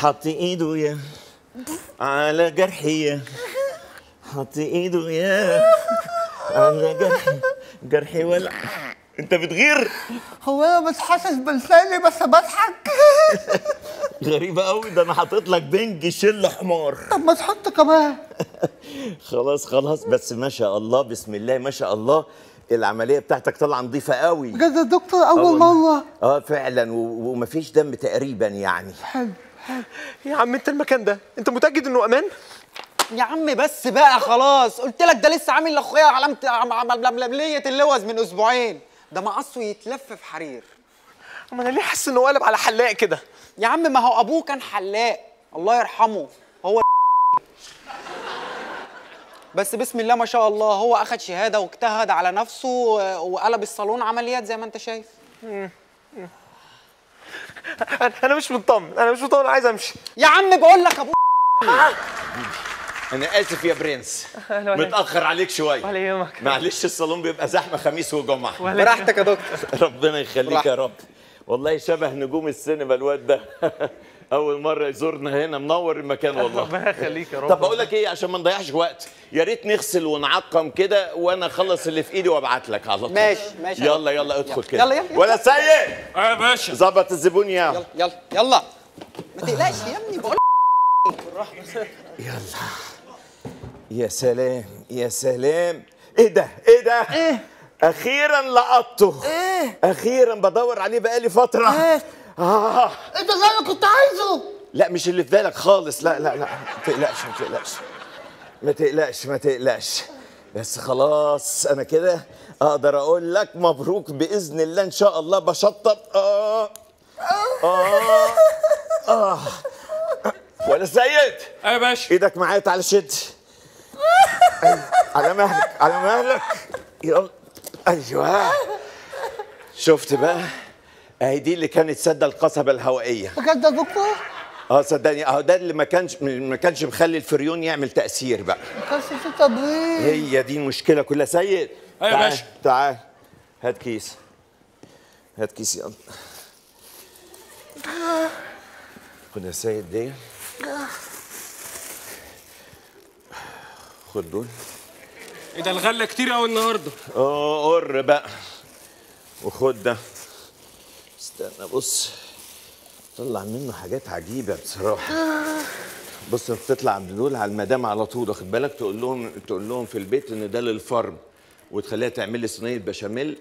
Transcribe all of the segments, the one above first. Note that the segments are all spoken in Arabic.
حط ايده يا على جرحي حط ايده يا على جرحي. جرحي ولا انت بتغير؟ هو أنا مش حاسس بلساني بس بضحك. غريبة قوي ده أنا حاطط لك بنج شل حمار. طب ما تحط كمان. خلاص خلاص. بس ما شاء الله بسم الله ما شاء الله العملية بتاعتك طالعة نظيفة قوي. بجد يا دكتور أول. مرة. آه فعلا. ومفيش دم تقريبا يعني. حلو. يا عم انت المكان ده انت متأكد إنه أمان؟ يا عم بس بقى خلاص قلت لك ده لسه عامل لأخويا علامه عملية اللوز من أسبوعين. ده مقصه يتلف في حرير. أما أنا ليه حاسس إنه قلب على حلاق كده؟ يا عم ما هو أبوه كان حلاق الله يرحمه. هو بس بسم الله ما شاء الله هو أخد شهادة واجتهد على نفسه وقلب الصالون عمليات زي ما أنت شايف. أنا أنا مش مطمن أنا مش مطمن عايز أمشي. يا عم بقول لك ابوه أنا آسف يا برنس. متأخر عليك شوية. ولا يهمك معلش الصالون بيبقى زحمة خميس وجمعة. براحتك يا دكتور. ربنا يخليك يا رب. والله شبه نجوم السينما الواد ده. أول مرة يزورنا هنا منور المكان والله. ربنا يخليك يا رب. طب بقول لك إيه عشان ما نضيعش وقت يا ريت نغسل ونعقم كده وأنا أخلص اللي في إيدي وأبعت لك على طول. ماشي ماشي. يلا يلا ادخل كده. يلا، يلا. ولا سيء آه باشا. ظبط الزبون يا يلا يلا يلا. ما تقلقش يا ابني بقول يلا. يا سلام يا سلام. إيه ده إيه ده؟ إيه؟ أخيرا لقطته. إيه؟ أخيرا بدور عليه بقالي فترة. إيه؟ آه. إيه ده اللي أنا كنت عايزه. لا مش اللي في بالك خالص. لا لا لا ما تقلقش ما تقلقش. ما تقلقش ما تقلقش. بس خلاص أنا كده أقدر أقول لك مبروك بإذن الله إن شاء الله بشطب. آه. آه. آه. ولا سيد؟ آه يا باشا. إيدك معايا تعالى شد. على مهلك على مهلك. يلا. أيوه. شفت بقى؟ أهي دي اللي كانت سد القصبة الهوائية. بجد يا دكتور؟ آه صدقني. اهو ده اللي ما كانش ما كانش مخلي الفريون يعمل تأثير بقى. ما كانش في تبريد هي دي المشكلة كلها. سيد أيوة يا تعال، باشا. تعال. هات كيس. هات كيس يلا. خد يا سيد دي. خد دول. إيه ده الغلة كتير قوي النهارده. آه قر بقى. وخد ده. استنى بص طلع منه حاجات عجيبة بصراحة. بص انت تطلع بدول على المدام على طول واخد بالك؟ تقول لهم تقول لهم في البيت إن ده للفرم وتخليها تعمل لي صينية بشاميل.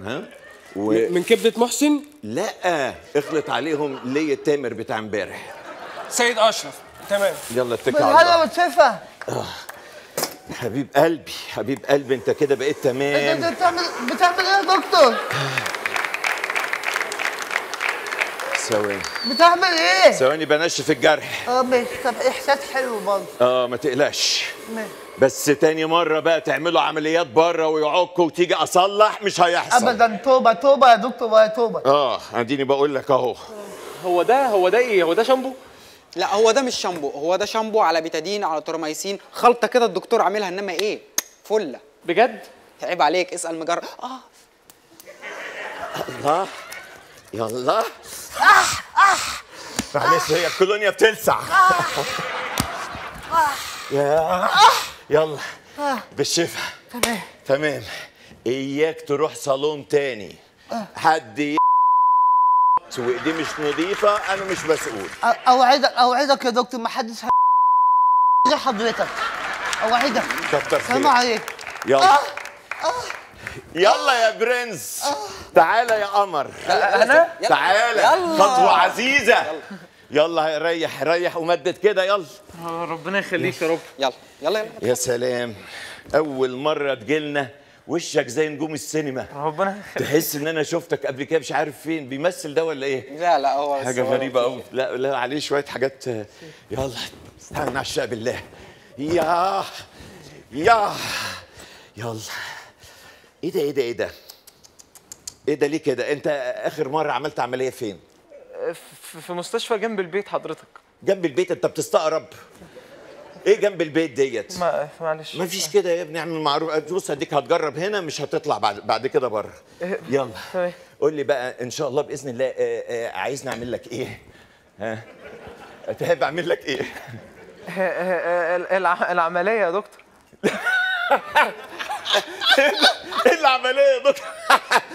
ها؟ و... من كبدة محسن؟ لا اخلط عليهم ليا التامر بتاع امبارح. سيد أشرف تمام. يلا اتكل على الله. والشفا حبيب قلبي حبيب قلبي انت كده بقيت تمام. انت بتعمل بتعمل إيه يا دكتور؟ ثواني بتعمل إيه؟ ثواني بنشف الجرح. آه ماشي. طب إحساس حلو برضه. آه ما تقلقش. ماشي. بس تاني مرة بقى تعملوا عمليات بره ويعكوا وتيجي أصلح مش هيحصل. ابدا. توبة توبة يا دكتور توبة. آه أديني بقول لك أهو. هو ده هو ده إيه؟ هو ده شامبو؟ لا هو ده مش شامبو. هو ده شامبو على بيتادين على ترومايسين خلطة كده الدكتور عاملها إنما إيه؟ فلة. بجد؟ عيب عليك اسأل مجرب آه. الله. يلا. معلش هي الكولونيا بتلسع. يا يلا بالشفا. تمام. تمام. إياك تروح صالون تاني. حد ي- وايديه مش نظيفة أنا مش مسؤول. اوعدك أوعدك يا دكتور ما حدش حضرتك. أوعدك. كتر سلام خير عليك. يلا. يلا يا برنس. تعالى يا قمر. أنا؟ تعالى يلا. خطوة عزيزة. يلا ريح ريح ومدد كده يلا. ربنا يخليك يا رب. يلا. يلا يلا. يا سلام. أول مرة تجيلنا وشك زي نجوم السينما. ربنا يخليك. تحس إن أنا شفتك قبل كده مش عارف فين بيمثل ده ولا إيه؟ لا لا هو حاجة هو- غريبة قوي لا لا عليه شوية حاجات. يلا تعالى نعشق بالله. يا يا يلا. إيه ده إيه ده إيه ده؟ إيه ده ليه كده؟ أنت آخر مرة عملت عملية فين؟ في- مستشفى جنب البيت حضرتك. جنب البيت؟ أنت بتستقرب. إيه جنب البيت ديت؟ ما معلش. ما فيش كده يا ابني اعمل معروف. بص اديك هتجرب هنا مش هتطلع بعد بعد كده بره. يلا. تمام. قول لي بقى إن شاء الله بإذن الله عايز نعمل لك إيه؟ ها؟ تحب أعمل لك إيه؟ ال- الع- العملية يا دكتور. إيه العملية؟ يا دكتور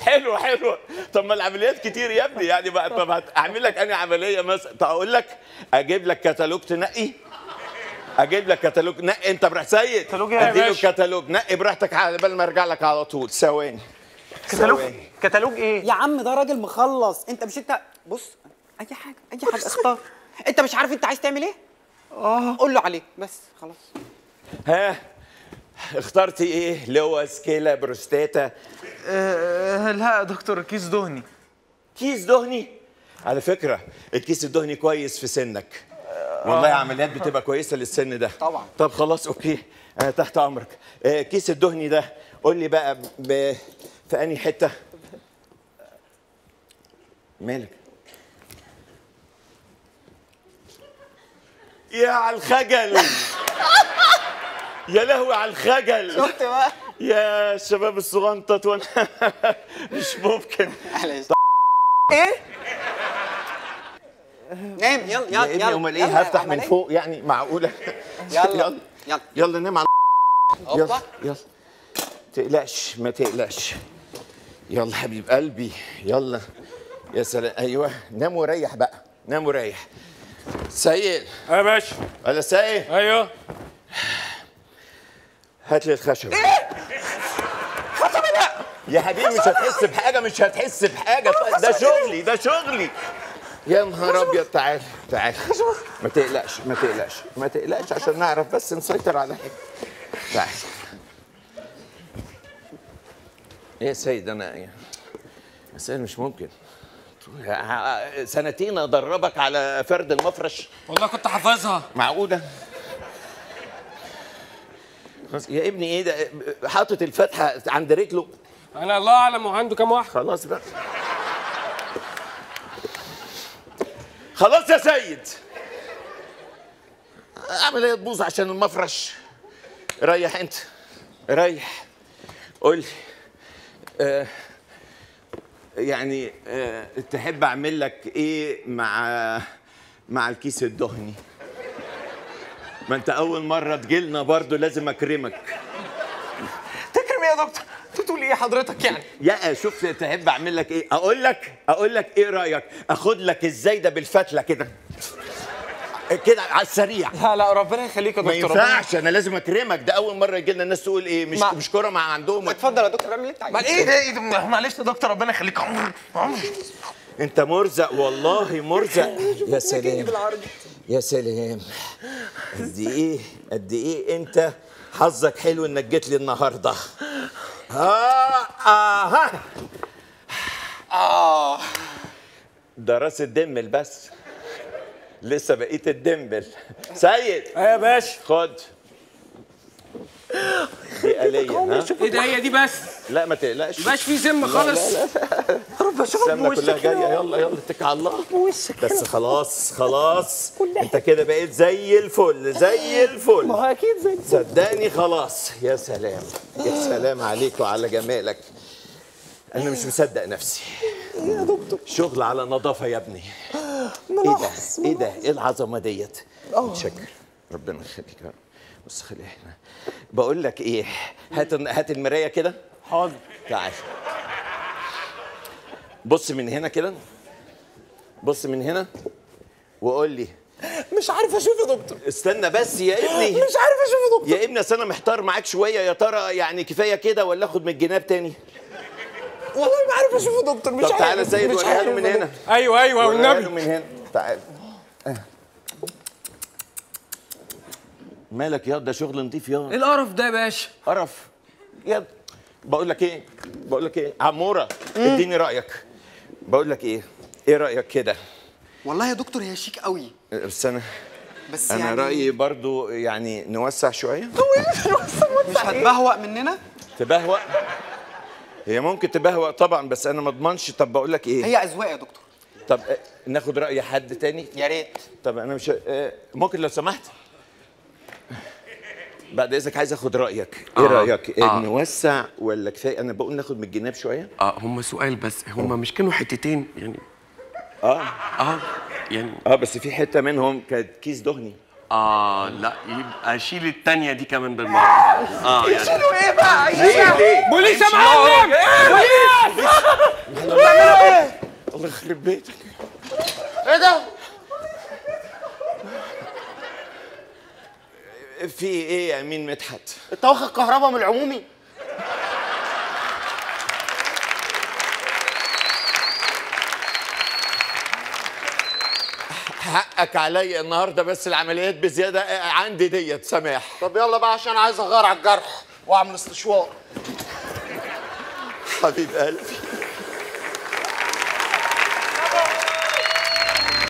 حلوة حلوة طب ما العمليات كتير يا ابني يعني بقى طب اعمل لك أنا عملية مثلا؟ طب أقول لك أجيب لك كتالوج تنقي. أجيب لك كتالوج نقي. أنت براحتك سيد. كتالوج إيه يا أديله باشا؟ الكتالوج نقي براحتك على بال ما أرجع لك على طول. ثواني. كتالوج. كتالوج إيه؟ يا عم ده راجل مخلص. أنت مش انت بص أي حاجة أي حاجة اختار. أنت مش عارف أنت عايز تعمل إيه؟ آه. قول له عليه. بس خلاص. ها؟ اخترتي إيه لوز كلى بروستاتا؟ آه، لا دكتور كيس دهني؟ كيس دهني؟ على فكرة الكيس الدهني كويس في سنك. والله عمليات بتبقى كويسة للسن ده. طبعا. طب خلاص okay. أنا تحت أمرك. آه، كيس الدهني ده قول لي بقى ب... في أنهي حتة؟ مالك؟ يا على الخجل! يا لهوي على الخجل. شفت بقى؟ يا الشباب الصغنطط وأنا مش ممكن. معلش. إيه؟ نام يلا يلا يا ابني يلا أمال إيه؟ هفتح من عملية. فوق يعني معقولة؟ يلا يلا. يلا. نام على يلا يلا. تقلقش ما تقلقش. يلا حبيب قلبي يلا. يا سلام. أيوه نام وريح بقى نام وريح. سيد أيوه يا باشا ولا سيد أيوه. هات لي الخشب. يا حبيبي مش هتحس بحاجة مش هتحس بحاجة. ده شغلي ده شغلي. يا نهار أبيض. تعال تعال. ما تقلقش ما تقلقش ما تقلقش عشان نعرف بس نسيطر على حاجة. تعال. إيه يا سيد أنا يا سيد مش ممكن. سنتين أدربك على فرد المفرش. والله كنت حافظها. معقولة؟ يا ابني إيه ده؟ حاطط الفتحة عند رجله. أنا الله اعلم وعنده كام واحد. خلاص بقى. خلاص يا سيد. عملية تبوظ عشان المفرش؟ ريح انت. ريح. قول لي. آه يعني آه تحب اعمل لك إيه مع مع الكيس الدهني؟ ما انت اول مرة تجيلنا برضو لازم اكرمك. تكرم إيه يا دكتور. انت بتقول إيه حضرتك يعني؟ يا شوف تحب اعمل لك إيه؟ أقول لك أقول لك إيه رأيك؟ اخد لك الزايدة بالفتلة كده. كده على السريع. لا لا ربنا يخليك يا ما دكتور. ربنا- ينفعش أنا لازم اكرمك. ده اول مرة يجي لنا الناس تقول إيه؟ مش ما- مش كوره مع عندهم. اتفضل يا دكتور اعمل اللي انت عايزه. إيه إيه معلش يا دكتور ربنا يخليك. عمر عمر انت مرزق والله مرزق. يا سلام. يا سلام. قد إيه قد إيه انت حظك حلو انك جيت لي النهارده. آه آه آه. ده راس الدمل بس. لسه بقيت الدمبل. سيد. أيوه يا باشا. خد. دي آلية ها؟ إيه ده هي دي بس. لا ما تقلقش. مبقاش في ذمة خالص. رب اشوفك السمنة كلها جاية. يلا يلا اتكل على الله. بس خلاص خلاص. انت كده بقيت زي الفل زي الفل. هو أكيد زي صدقني خلاص. يا سلام. يا سلام عليك وعلى جمالك. أنا مش مصدق نفسي. يا دكتور. شغل على نظافة يا ابني. إيه ده؟ إيه ده؟ إيه العظمة ديت؟ متشكر ربنا يخليك يا رب. بص خلي إحنا. بقول لك إيه؟ هات هات المراية كده. حاضر. تعال. بص من هنا كده. بص من هنا. وقول لي. مش عارف أشوف يا دكتور. استنى بس يا ابني. مش عارف أشوف يا دكتور. يا ابني أصل أنا محتار معاك شوية. يا ترى يعني كفاية كده ولا آخد من الجناب تاني؟ والله ما عارف أشوف يا دكتور. مش طب عارف. تعالى سيد وريها له عارف من يا هنا. أيوه أيوه له والنبي. من هنا. تعال آه. مالك ياض ده شغل نضيف ياض إيه القرف ده يا باشا. قرف. ياض بقول لك إيه؟ بقول لك إيه؟ عمورة إديني رأيك. بقول لك إيه؟ إيه رأيك كده؟ والله يا دكتور هي شيك قوي. بس أنا بس أنا يعني رأيي برضو يعني نوسع شوية. مش هتبهوأ مننا؟ تبهوأ؟ هي ممكن تبهوأ طبعا بس أنا ما أضمنش. طب بقول لك إيه؟ هي أذواق يا دكتور. طب آه، ناخد رأي حد تاني؟ يا ريت. طب أنا مش آه، ممكن لو سمحت؟ بعد إذنك عايز آخد رأيك. إيه آه، رأيك؟ آه. نوسع ولا كفاية؟ أنا بقول ناخد من الجناب شوية. آه هم سؤال بس. هم مش كانوا حتتين يعني. آه. آه يعني. آه بس في حتة منهم كانت كيس دهني. آه لا يبقى شيل التانية دي كمان بالمرة. آه يعني. إيه بقى؟ ليه ليه بوليس يا معلم! الله يخرب بيتك. إيه ده؟ في إيه يا أمين مدحت؟ انت واخد كهرباء من العمومي؟ حقك عليا النهارده بس العمليات بزيادة. عندي ديت سماح. طب يلا بقى عشان عايز اغير على الجرح وأعمل استشوار. حبيب قلبي.